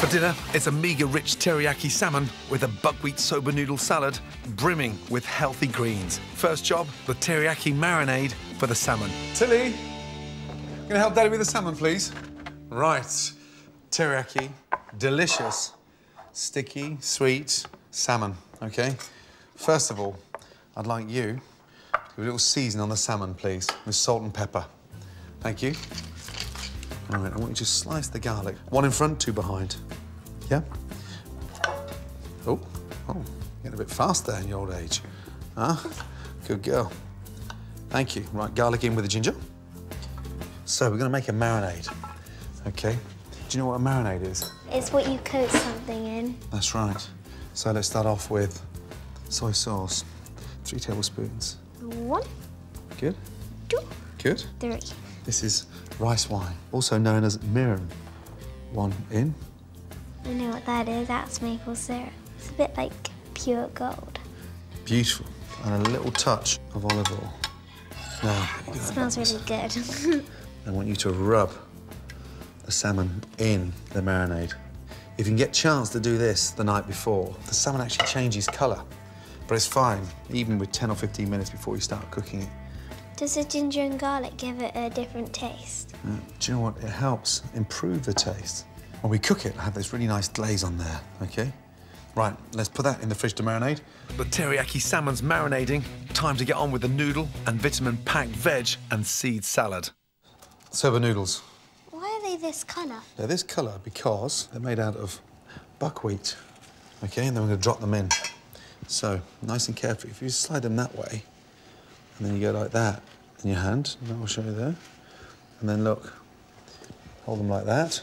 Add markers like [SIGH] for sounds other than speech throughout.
For dinner, it's a omega-rich teriyaki salmon with a buckwheat soba noodle salad brimming with healthy greens. First job, the teriyaki marinade for the salmon. Tilly, gonna help Daddy with the salmon, please? Right, teriyaki, delicious, sticky, sweet salmon, OK? First of all, I'd like you to a little season on the salmon, please, with salt and pepper. Thank you. All right, I want you to slice the garlic. One in front, two behind. Yeah? Oh, oh, getting a bit fast there in your old age. Huh? Good girl. Thank you. Right, garlic in with the ginger. So we're gonna make a marinade, okay? Do you know what a marinade is? It's what you coat something in. That's right. So let's start off with soy sauce. Three tablespoons. One, Good? two, Good. three. This is rice wine, also known as mirin. One in. I know what that is. That's maple syrup. It's a bit like pure gold. Beautiful. And a little touch of olive oil. Now, It smells really good. [LAUGHS] I want you to rub the salmon in the marinade. If you can get a chance to do this the night before, the salmon actually changes colour. But it's fine, even with 10 or 15 minutes before you start cooking it. Does the ginger and garlic give it a different taste? Uh, do you know what? It helps improve the taste. When we cook it, I have this really nice glaze on there, okay? Right, let's put that in the fridge to marinate. The teriyaki salmon's marinating. Time to get on with the noodle and vitamin-packed veg and seed salad. Soba noodles. Why are they this colour? They're this colour because they're made out of buckwheat, okay? And then we're going to drop them in. So, nice and carefully. If you slide them that way, and then you go like that in your hand, and I'll show you there. And then look, hold them like that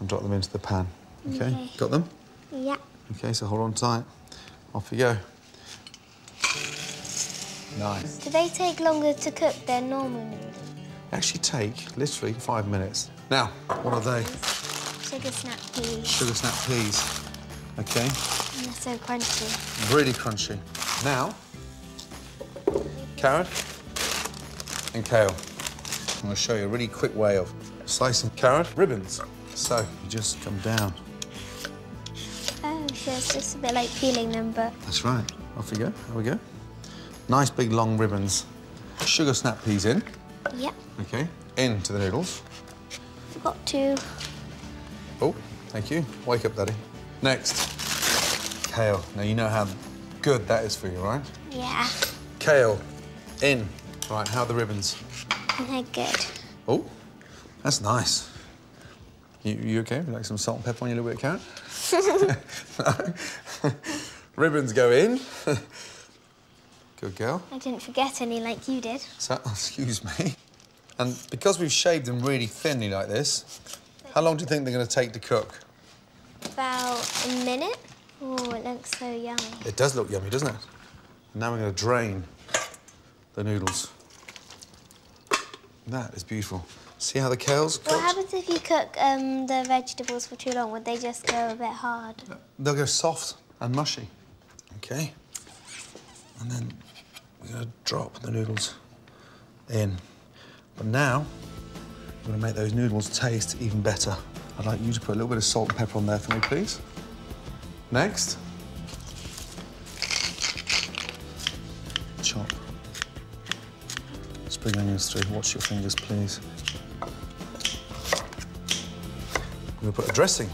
and drop them into the pan. Okay? Okay. Got them? Yeah. Okay, so hold on tight. Off you go. Nice. Do they take longer to cook than normal noodles? Actually take literally five minutes. Now, what are they? Sugar snap peas. Sugar snap peas. Okay, And they're so crunchy. really crunchy. Now, carrot and kale. I'm going to show you a really quick way of slicing carrot ribbons. So you just come down. Oh, so it's just a bit like peeling them, but That's right. Off you go. There we go. Nice big long ribbons. Sugar snap peas in. Yep. Okay. Into the noodles. Forgot to. Oh, thank you. Wake up, Daddy. Next, kale. Now you know how good that is for you, right? Yeah. Kale in. Right, how are the ribbons? They're good. Oh, that's nice. You, you okay? Would you like some salt and pepper on your little bit of carrot? [LAUGHS] [LAUGHS] Ribbons go in. [LAUGHS] Good girl. I didn't forget any like you did. So, excuse me. And because we've shaved them really thinly like this, how long do you think they're going to take to cook? About a minute. Oh, it looks so yummy. It does look yummy, doesn't it? And now we're going to drain the noodles. That is beautiful. See how the kale's cooked? What happens if you cook um, the vegetables for too long? Would they just go a bit hard? They'll go soft and mushy. Okay. And then we're going to drop the noodles in. But now, we're going to make those noodles taste even better. I'd like you to put a little bit of salt and pepper on there for me, please. Next. Spring onions through. Watch your fingers, please. We're going to put a dressing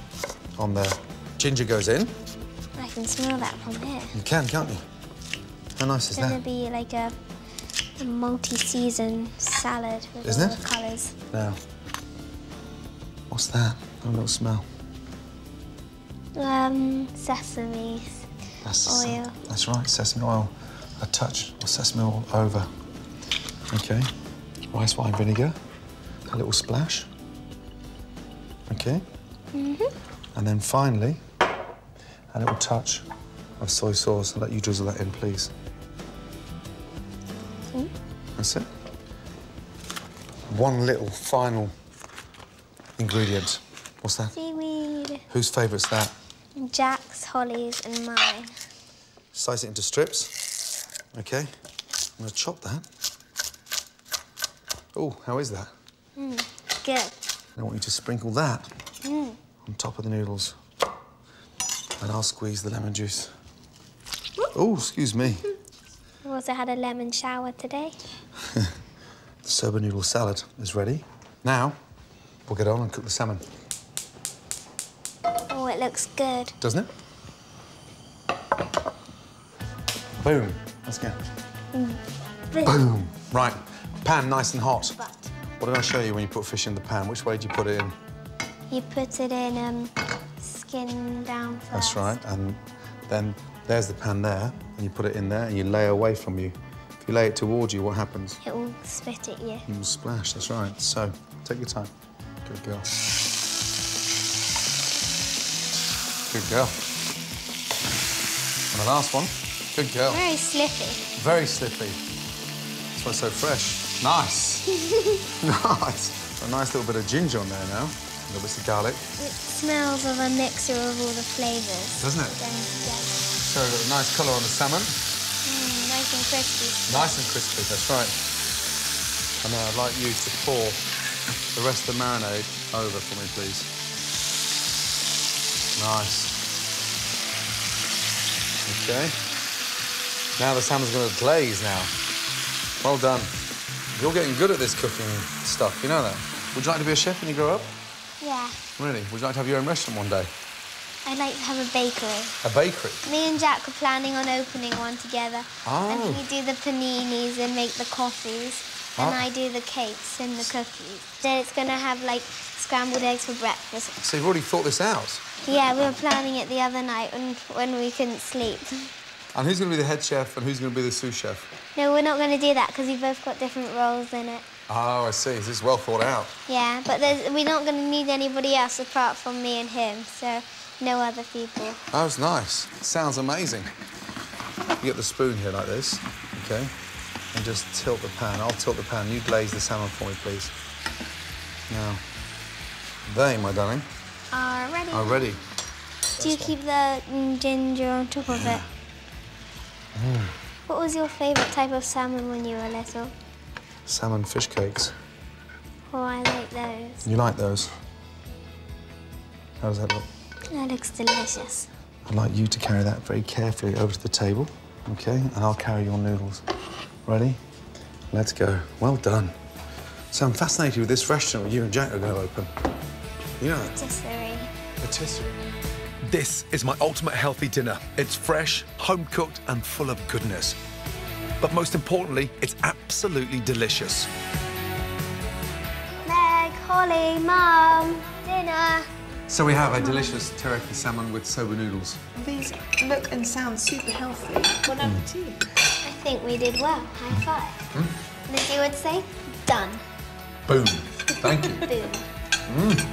on there. Ginger goes in. I can smell that from here. You can, can't you? How nice is It's gonna be like a, a multi-season salad with Isn't all it? the colours. Now, what's that? A little smell. Um, sesame. That's Oil. That's right, sesame oil. A touch of sesame oil over. Okay. Rice wine vinegar. A little splash. Okay. Mm-hmm. And then finally, a little touch of soy sauce. I'll let you drizzle that in, please. That's it. One little final ingredient. What's that? Seaweed. Whose favourite's that? Jack's, Holly's, and mine. Slice it into strips. Okay. I'm going to chop that. Oh, how is that? Good. I want you to sprinkle that Mm. on top of the noodles. And I'll squeeze the lemon juice. Oh, excuse me. [LAUGHS] We also had a lemon shower today. [LAUGHS] The soba noodle salad is ready. Now, we'll get on and cook the salmon. Oh, it looks good. Doesn't it? Boom. Let's go. Boom. Right. Pan nice and hot. What did I show you when you put fish in the pan? Which way do you put it in? you put it in um, skin down first. That's right. And then there's the pan there, and you put it in there, and you lay away from you. If you lay it towards you, what happens? It will spit at you. You will splash. That's right. So take your time. Good girl. Good girl. And the last one. Good girl. Very slippy. Very slippy. That's why it's so fresh. Nice. [LAUGHS] nice. A nice little bit of ginger on there now. A little bits of garlic. It smells of a mixture of all the flavours. Doesn't it? Together. So a nice colour on the salmon. Mm, nice and crispy. Nice and crispy, that's right. And now I'd like you to pour the rest of the marinade over for me, please. Nice. Okay. Now the salmon's going to glaze now. Well done. You're getting good at this cooking stuff, you know that? Would you like to be a chef when you grow up? Yeah. Really? Would you like to have your own restaurant one day? I'd like to have a bakery. A bakery? Me and Jack are planning on opening one together. Oh. And Oh. he do the paninis and make the coffees. And Ah. I do the cakes and the cookies. Then it's going to have like scrambled eggs for breakfast. So you've already thought this out. Yeah, we were planning it the other night when, when we couldn't sleep. And who's going to be the head chef and who's going to be the sous chef? No, we're not going to do that because we've both got different roles in it. Oh, I see. This is well thought out. Yeah, but there's, we're not going to need anybody else apart from me and him, so no other people. That was nice. Sounds amazing. You get the spoon here like this, okay? And just tilt the pan. I'll tilt the pan. You glaze the salmon for me, please. Now, they, my darling, Are ready. are ready. Do you keep the mm, ginger on top of it? What was your favourite type of salmon when you were little? Salmon fish cakes. Oh, I like those. You like those? How does that look? That looks delicious. I'd like you to carry that very carefully over to the table, okay? And I'll carry your noodles. Ready? Let's go. Well done. So I'm fascinated with this restaurant you and Jack are going to open. You know, Patisserie. patisserie. This is my ultimate healthy dinner. It's fresh, home cooked, and full of goodness. But most importantly, it's absolutely delicious. Meg, Holly, Mum, dinner. So we have a delicious teriyaki salmon with soba noodles. These look and sound super healthy. Bon appetit. Mm. I think we did well. High five. Hmm? Lizzie would say, done. Boom. Thank you. [LAUGHS] Boom. Mm.